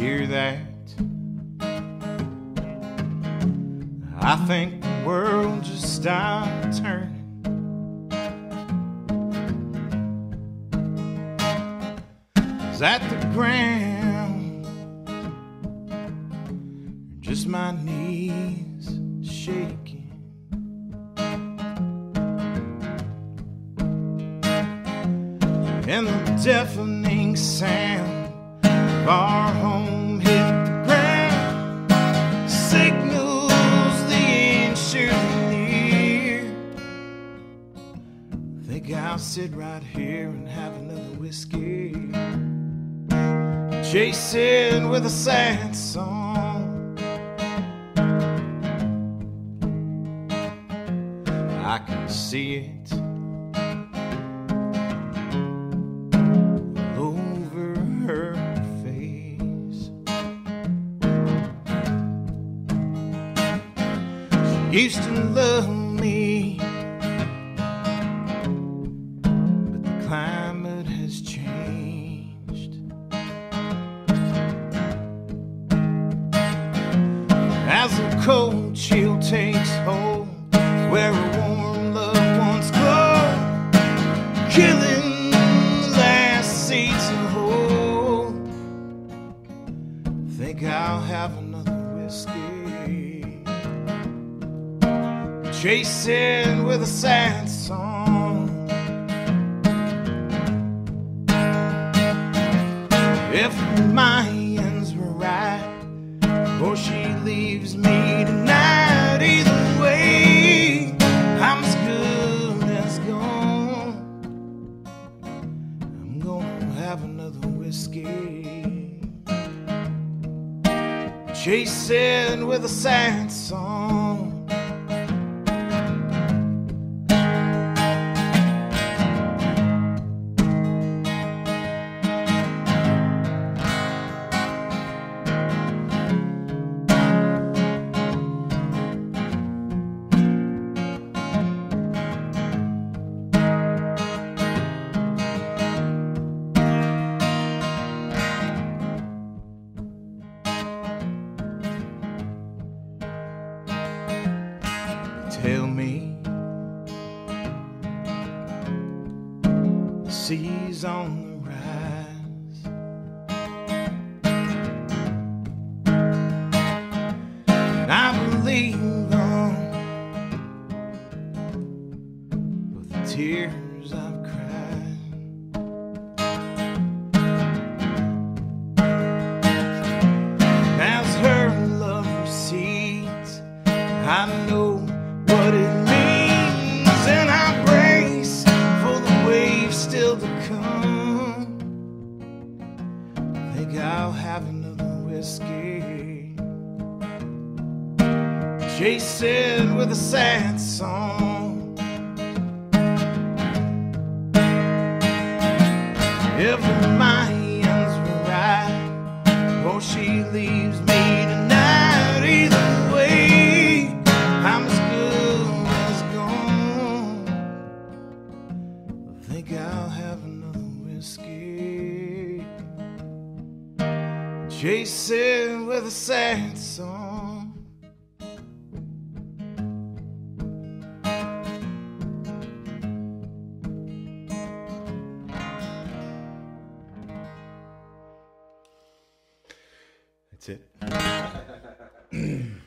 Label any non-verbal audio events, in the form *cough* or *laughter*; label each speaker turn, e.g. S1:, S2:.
S1: hear that? I think the world just stopped turning. Is that the ground? Just my knees shaking. And the deafening sound of our I'll sit right here and have another whiskey, chasing with a sad song. I can see it. all Over her face. Used to love The cold chill takes hold, where a warm love once glowed, killing the last seeds of hope. Think I'll have another whiskey, chasing with a sad song. If my chasing with a sad song. Sea's on the rise. And I believe them with the tears I've cried. As her love recedes, I know what it Think I'll have another whiskey, it with a sad song. If Mayans were right, or she leaves me tonight, either way, I'm as good as gone. I think I'll have another whiskey, it with a sad song. That's it. *clears throat*